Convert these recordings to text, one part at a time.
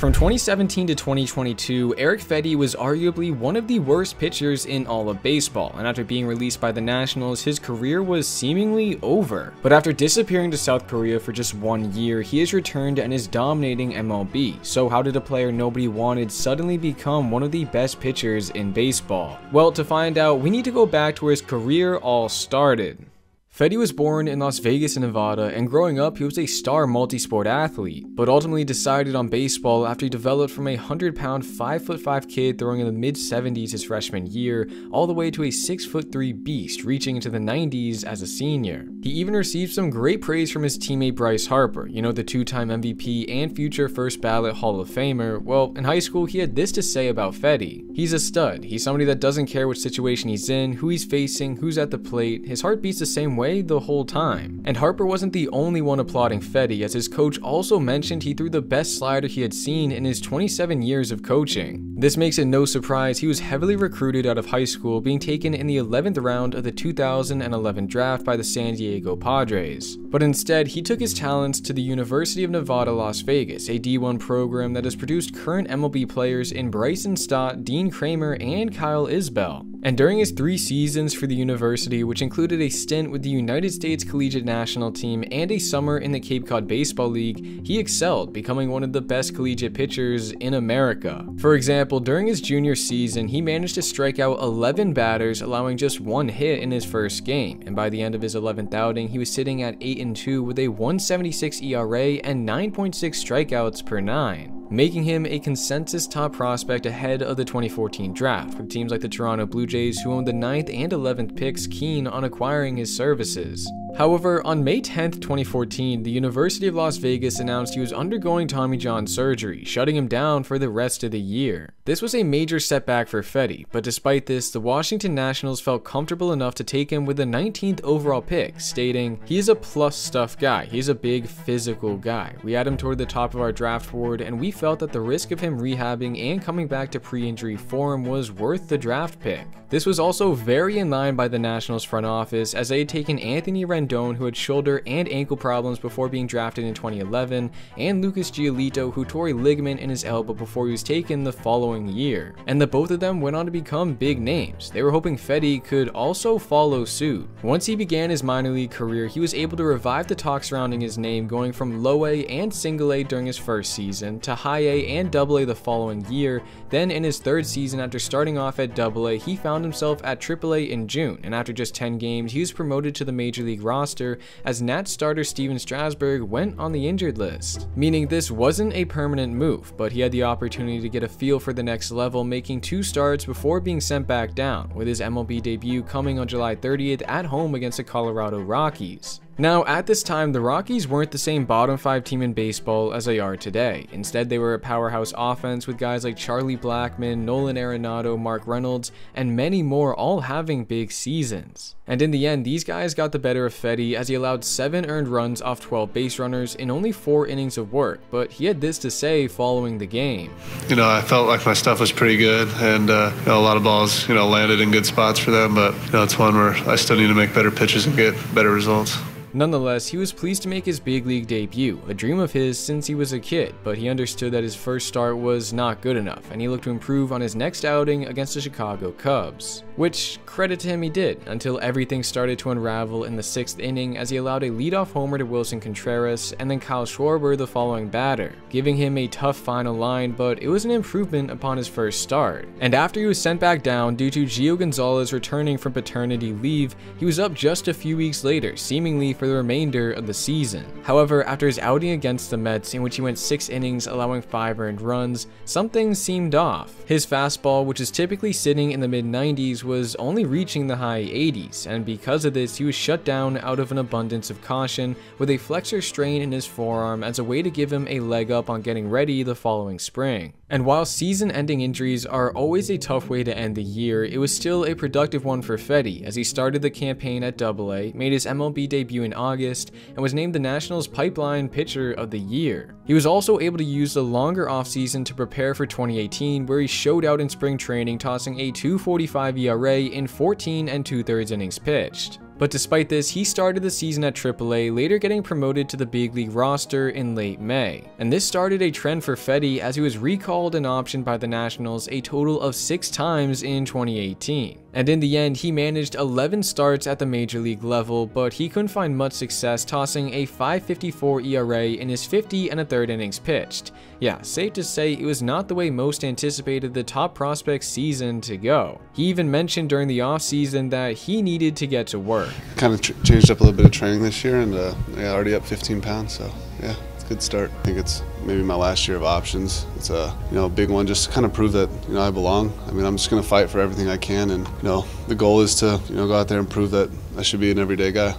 From 2017 to 2022, Erick Fedde was arguably one of the worst pitchers in all of baseball, and after being released by the Nationals, his career was seemingly over. But after disappearing to South Korea for just one year, he has returned and is dominating MLB. So how did a player nobody wanted suddenly become one of the best pitchers in baseball? Well, to find out, we need to go back to where his career all started. Fedde was born in Las Vegas, Nevada, and growing up, he was a star multi-sport athlete, but ultimately decided on baseball after he developed from a 100-pound, 5'5 kid throwing in the mid-70s his freshman year, all the way to a 6'3 beast, reaching into the 90s as a senior. He even received some great praise from his teammate Bryce Harper, you know the two-time MVP and future first ballot Hall of Famer. Well, in high school, he had this to say about Fedde. He's a stud. He's somebody that doesn't care which situation he's in, who he's facing, who's at the plate. His heart beats the same way the whole time. And Harper wasn't the only one applauding Fedde, as his coach also mentioned he threw the best slider he had seen in his 27 years of coaching. This makes it no surprise he was heavily recruited out of high school, being taken in the 11th round of the 2011 draft by the San Diego Padres. But instead, he took his talents to the University of Nevada, Las Vegas, a D1 program that has produced current MLB players in Bryson Stott, Dean Kremer, and Kyle Isbel. And during his three seasons for the university, which included a stint with the United States Collegiate National Team and a summer in the Cape Cod Baseball League, he excelled, becoming one of the best collegiate pitchers in America. For example, during his junior season, he managed to strike out 11 batters, allowing just one hit in his first game, and by the end of his 11th outing, he was sitting at 8 and 2 with a 176 ERA and 9.6 strikeouts per 9 making him a consensus top prospect ahead of the 2014 draft, with teams like the Toronto Blue Jays, who owned the 9th and 11th picks, keen on acquiring his services. However, on May 10, 2014, the University of Las Vegas announced he was undergoing Tommy John surgery, shutting him down for the rest of the year. This was a major setback for Fedde, but despite this, the Washington Nationals felt comfortable enough to take him with the 19th overall pick, stating, He is a plus stuff guy. He's a big physical guy. We had him toward the top of our draft board, and we felt that the risk of him rehabbing and coming back to pre-injury form was worth the draft pick. This was also very in line by the Nationals front office as they had taken Anthony Rendon who had shoulder and ankle problems before being drafted in 2011 and Lucas Giolito who tore a ligament in his elbow before he was taken the following year. And the both of them went on to become big names. They were hoping Fedde could also follow suit. Once he began his minor league career, he was able to revive the talk surrounding his name going from low A and single A during his first season to high A and double A the following year. Then in his third season after starting off at double A, he found himself at triple A in June, and after just 10 games, he was promoted to the major league roster as Nat starter Stephen Strasburg went on the injured list. Meaning this wasn't a permanent move, but he had the opportunity to get a feel for the next level, making two starts before being sent back down, with his MLB debut coming on July 30th at home against the Colorado Rockies. Now, at this time, the Rockies weren't the same bottom five team in baseball as they are today. Instead, they were a powerhouse offense with guys like Charlie Blackmon, Nolan Arenado, Mark Reynolds, and many more all having big seasons. And in the end, these guys got the better of Fedde as he allowed 7 earned runs off 12 base runners in only 4 innings of work, but he had this to say following the game. You know, I felt like my stuff was pretty good, and uh, you know, a lot of balls, you know, landed in good spots for them, but you know, it's one where I still need to make better pitches and get better results. Nonetheless, he was pleased to make his big league debut, a dream of his since he was a kid, but he understood that his first start was not good enough, and he looked to improve on his next outing against the Chicago Cubs. Which, credit to him, he did, until everything started to unravel in the sixth inning as he allowed a leadoff homer to Willson Contreras and then Kyle Schwarber the following batter, giving him a tough final line, but it was an improvement upon his first start. And after he was sent back down due to Gio Gonzalez returning from paternity leave, he was up just a few weeks later, seemingly for the remainder of the season. However, after his outing against the Mets, in which he went 6 innings allowing 5 earned runs, something seemed off. His fastball, which is typically sitting in the mid 90s, was only reaching the high 80s, and because of this, he was shut down out of an abundance of caution with a flexor strain in his forearm as a way to give him a leg up on getting ready the following spring. And while season-ending injuries are always a tough way to end the year, it was still a productive one for Fedde as he started the campaign at AA, made his MLB debut in August, and was named the Nationals Pipeline Pitcher of the Year. He was also able to use the longer offseason to prepare for 2018, where he showed out in spring training tossing a 245 ERA in 14 and 2 thirds innings pitched. But despite this, he started the season at AAA, later getting promoted to the big league roster in late May. And this started a trend for Fedde as he was recalled and optioned by the Nationals a total of six times in 2018. And in the end, he managed 11 starts at the major league level, but he couldn't find much success tossing a 5.54 ERA in his 50 and a third innings pitched. Yeah, safe to say it was not the way most anticipated the top prospect season to go. He even mentioned during the offseason that he needed to get to work. Kind of changed up a little bit of training this year and uh, yeah, already up 15 pounds, so yeah good start. I think it's maybe my last year of options. It's a you know big one just to kind of prove that you know I belong. I mean I'm just going to fight for everything I can, and you know the goal is to you know go out there and prove that I should be an everyday guy.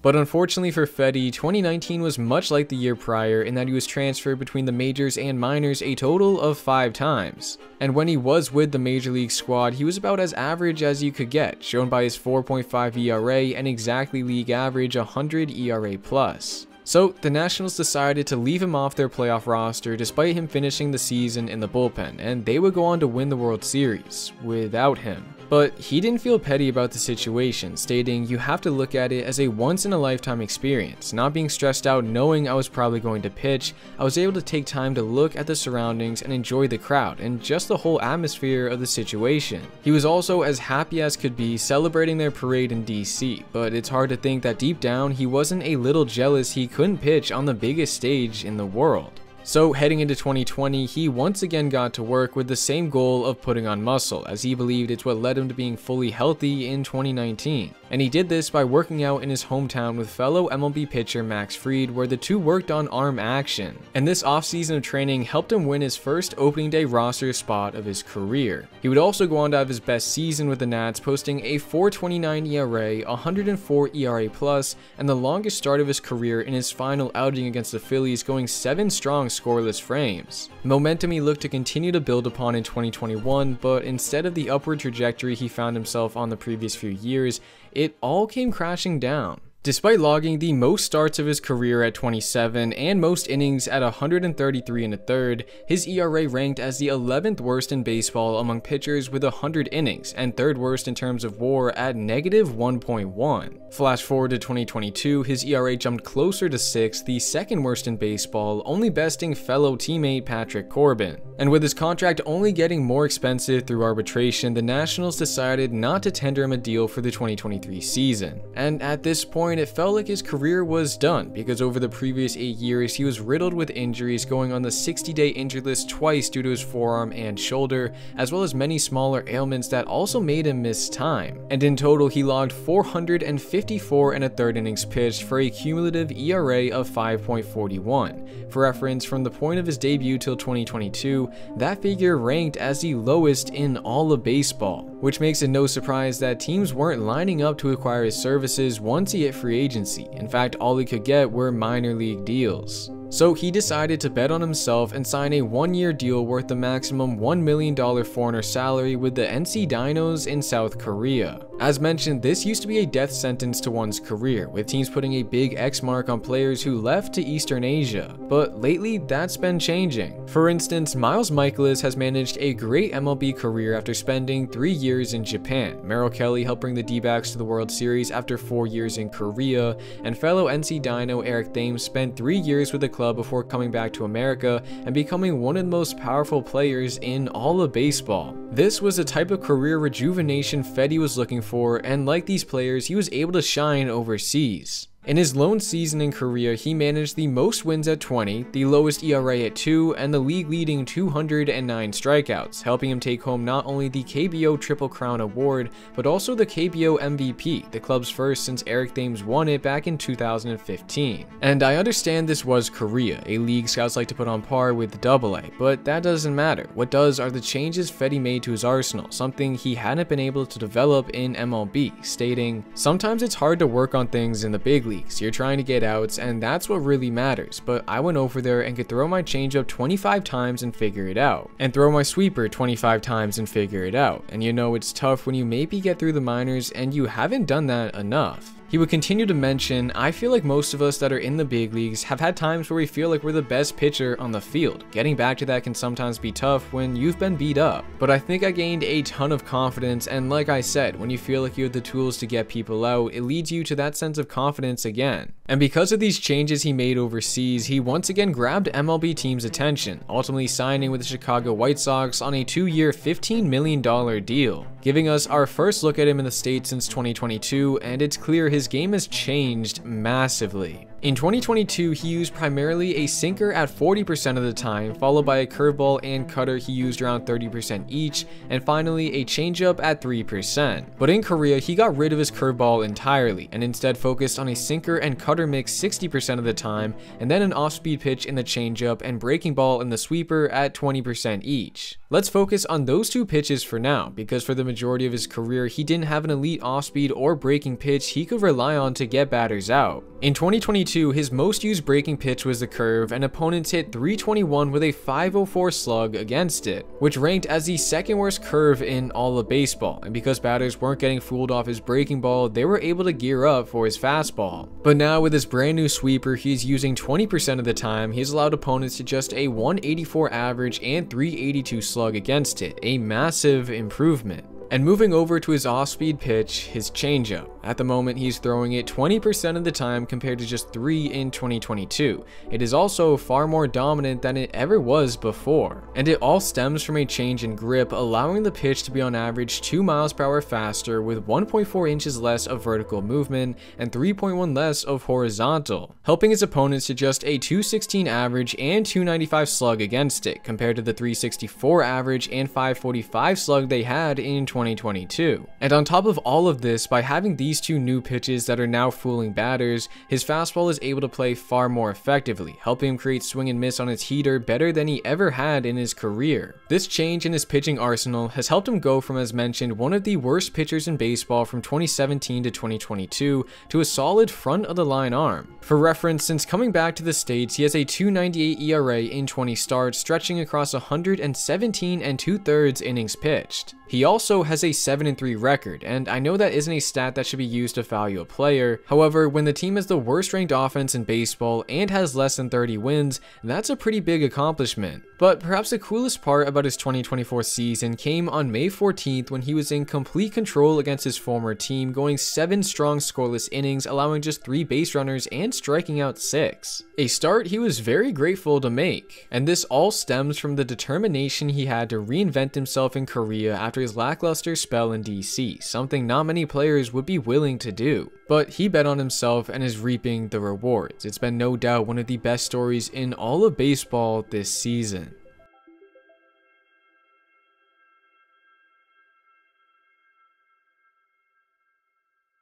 But unfortunately for Fedde, 2019 was much like the year prior in that he was transferred between the majors and minors a total of five times. And when he was with the major league squad, he was about as average as you could get, shown by his 4.5 ERA and exactly league average 100 ERA plus. So, the Nationals decided to leave him off their playoff roster despite him finishing the season in the bullpen, and they would go on to win the World Series without him. But he didn't feel petty about the situation, stating, You have to look at it as a once in a lifetime experience. Not being stressed out knowing I was probably going to pitch, I was able to take time to look at the surroundings and enjoy the crowd and just the whole atmosphere of the situation. He was also as happy as could be celebrating their parade in DC, but it's hard to think that deep down he wasn't a little jealous he couldn't pitch on the biggest stage in the world. So heading into 2020, he once again got to work with the same goal of putting on muscle, as he believed it's what led him to being fully healthy in 2019 and he did this by working out in his hometown with fellow MLB pitcher Max Fried where the two worked on arm action. And this offseason of training helped him win his first opening day roster spot of his career. He would also go on to have his best season with the Nats posting a 4.29 ERA, 104 ERA plus, and the longest start of his career in his final outing against the Phillies going 7 strong scoreless frames. Momentum he looked to continue to build upon in 2021, but instead of the upward trajectory he found himself on the previous few years, it all came crashing down. Despite logging the most starts of his career at 27 and most innings at 133 and a third, his ERA ranked as the 11th worst in baseball among pitchers with 100 innings and third worst in terms of WAR at negative 1.1. Flash forward to 2022, his ERA jumped closer to 6, the second worst in baseball, only besting fellow teammate Patrick Corbin. And with his contract only getting more expensive through arbitration, the Nationals decided not to tender him a deal for the 2023 season. And at this point, point, it felt like his career was done because over the previous 8 years, he was riddled with injuries, going on the 60 day injured list twice due to his forearm and shoulder, as well as many smaller ailments that also made him miss time. And in total, he logged 454 and a third innings pitched for a cumulative ERA of 5.41. For reference, from the point of his debut till 2022, that figure ranked as the lowest in all of baseball, which makes it no surprise that teams weren't lining up to acquire his services once he hit free agency. In fact, all he could get were minor league deals. So he decided to bet on himself and sign a one-year deal worth the maximum $1 million foreigner salary with the NC Dinos in South Korea. As mentioned, this used to be a death sentence to one's career, with teams putting a big X mark on players who left to Eastern Asia. But lately, that's been changing. For instance, Miles Mikolas has managed a great MLB career after spending three years in Japan. Merrill Kelly helped bring the D-backs to the World Series after four years in Korea, and fellow NC Dino Eric Thames spent three years with the club before coming back to America and becoming one of the most powerful players in all of baseball. This was the type of career rejuvenation Fedde was looking for, and like these players, he was able to shine overseas. In his lone season in Korea, he managed the most wins at 20, the lowest ERA at 2, and the league leading 209 strikeouts, helping him take home not only the KBO Triple Crown Award, but also the KBO MVP, the club's first since Eric Thames won it back in 2015. And I understand this was Korea, a league scouts like to put on par with the AA, but that doesn't matter. What does are the changes Fedde made to his arsenal, something he hadn't been able to develop in MLB, stating, Sometimes it's hard to work on things in the big league You're trying to get outs, and that's what really matters. But I went over there and could throw my changeup 25 times and figure it out, and throw my sweeper 25 times and figure it out. And you know it's tough when you maybe get through the minors and you haven't done that enough. He would continue to mention, I feel like most of us that are in the big leagues have had times where we feel like we're the best pitcher on the field. Getting back to that can sometimes be tough when you've been beat up. But I think I gained a ton of confidence and like I said, when you feel like you have the tools to get people out, it leads you to that sense of confidence again. And because of these changes he made overseas, he once again grabbed MLB teams' attention, ultimately signing with the Chicago White Sox on a two-year $15 million deal, giving us our first look at him in the States since 2022, and it's clear his game has changed massively. In 2022, he used primarily a sinker at 40% of the time, followed by a curveball and cutter he used around 30% each, and finally a changeup at 3%. But in Korea, he got rid of his curveball entirely, and instead focused on a sinker and cutter mix 60% of the time, and then an off-speed pitch in the changeup and breaking ball in the sweeper at 20% each. Let's focus on those two pitches for now, because for the majority of his career, he didn't have an elite off-speed or breaking pitch he could rely on to get batters out. In 2022, his most used breaking pitch was the curve, and opponents hit 321 with a 504 slug against it, which ranked as the second worst curve in all of baseball, and because batters weren't getting fooled off his breaking ball, they were able to gear up for his fastball. But now with his brand new sweeper he's using 20% of the time, he's allowed opponents to just a 184 average and 382 slug against it, a massive improvement. And moving over to his off-speed pitch, his changeup. At the moment, he's throwing it 20% of the time compared to just 3 in 2022. It is also far more dominant than it ever was before. And it all stems from a change in grip, allowing the pitch to be on average 2 miles per hour faster with 1.4 inches less of vertical movement and 3.1 less of horizontal, helping his opponents to just a 216 average and 295 slug against it, compared to the 364 average and 545 slug they had in 2022. And on top of all of this, by having these two new pitches that are now fooling batters, his fastball is able to play far more effectively, helping him create swing and miss on his heater better than he ever had in his career. This change in his pitching arsenal has helped him go from, as mentioned, one of the worst pitchers in baseball from 2017 to 2022 to a solid front of the line arm. For reference, since coming back to the States, he has a 298 ERA in 20 starts, stretching across 117 and two thirds innings pitched. He also has a 7-3 record, and I know that isn't a stat that should be used to value a player. However, when the team has the worst ranked offense in baseball and has less than 30 wins, that's a pretty big accomplishment. But perhaps the coolest part about his 2024 season came on May 14th when he was in complete control against his former team, going 7 strong scoreless innings, allowing just 3 base runners and striking out 6. A start he was very grateful to make, and this all stems from the determination he had to reinvent himself in Korea after his lackluster spell in DC, something not many players would be willing to do. But he bet on himself and is reaping the rewards. It's been no doubt one of the best stories in all of baseball this season.